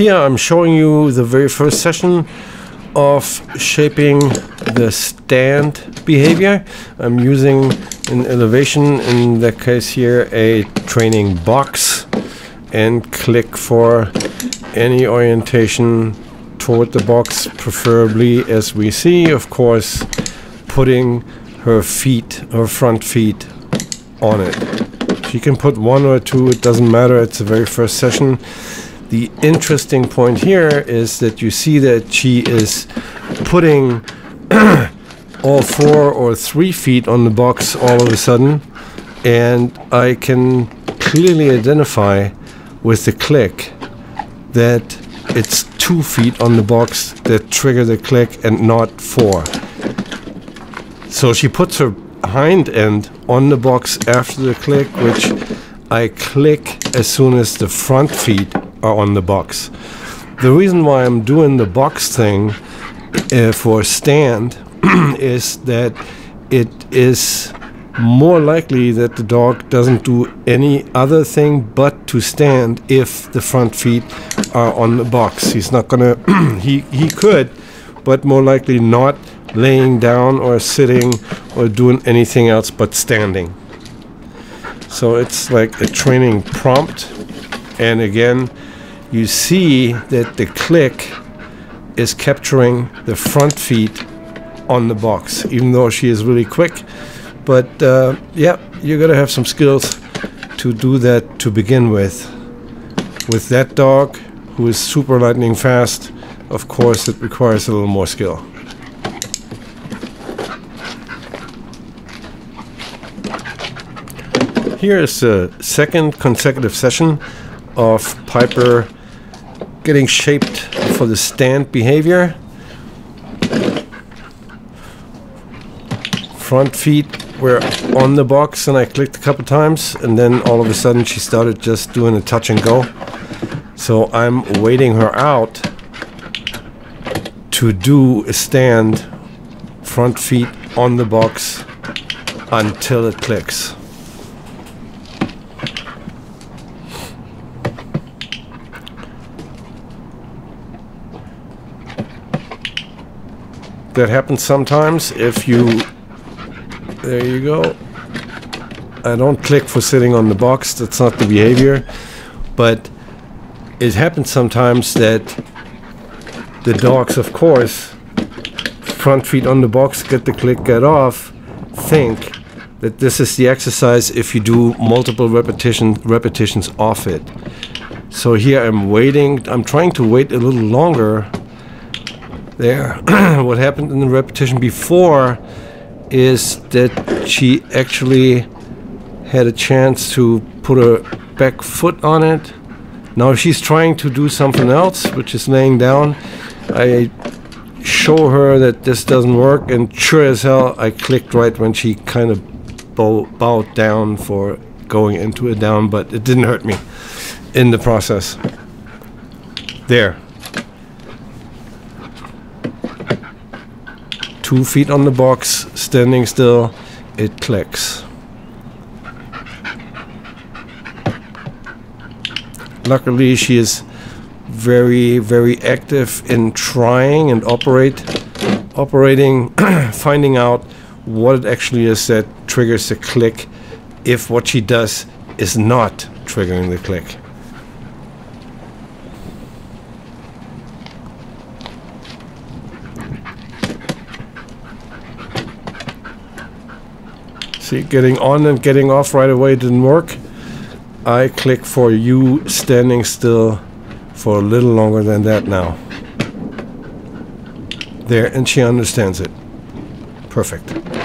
Here I'm showing you the very first session of shaping the stand behavior. I'm using an elevation, in the case here, a training box and click for any orientation toward the box, preferably as we see, of course, putting her feet, her front feet on it. She can put one or two, it doesn't matter, it's the very first session. The interesting point here is that you see that she is putting all four or three feet on the box all of a sudden, and I can clearly identify with the click that it's two feet on the box that trigger the click and not four. So she puts her hind end on the box after the click, which I click as soon as the front feet are on the box. The reason why I'm doing the box thing uh, for stand is that it is more likely that the dog doesn't do any other thing but to stand if the front feet are on the box. He's not gonna, he, he could, but more likely not laying down or sitting or doing anything else but standing. So it's like a training prompt. And again, you see that the click is capturing the front feet on the box, even though she is really quick. But uh, yeah, you're gonna have some skills to do that to begin with. With that dog, who is super lightning fast, of course it requires a little more skill. Here is the second consecutive session of Piper getting shaped for the stand behavior. Front feet were on the box and I clicked a couple times and then all of a sudden she started just doing a touch and go. So I'm waiting her out to do a stand front feet on the box until it clicks. That happens sometimes if you there you go. I don't click for sitting on the box that's not the behavior but it happens sometimes that the dogs of course front feet on the box get the click get off think that this is the exercise if you do multiple repetition repetitions off it. So here I'm waiting I'm trying to wait a little longer there. what happened in the repetition before is that she actually had a chance to put her back foot on it. Now she's trying to do something else, which is laying down. I show her that this doesn't work, and sure as hell, I clicked right when she kind of bow, bowed down for going into a down, but it didn't hurt me in the process. There. Two feet on the box, standing still, it clicks. Luckily, she is very, very active in trying and operate, operating, finding out what it actually is that triggers the click if what she does is not triggering the click. See, getting on and getting off right away didn't work. I click for you standing still for a little longer than that now. There, and she understands it. Perfect.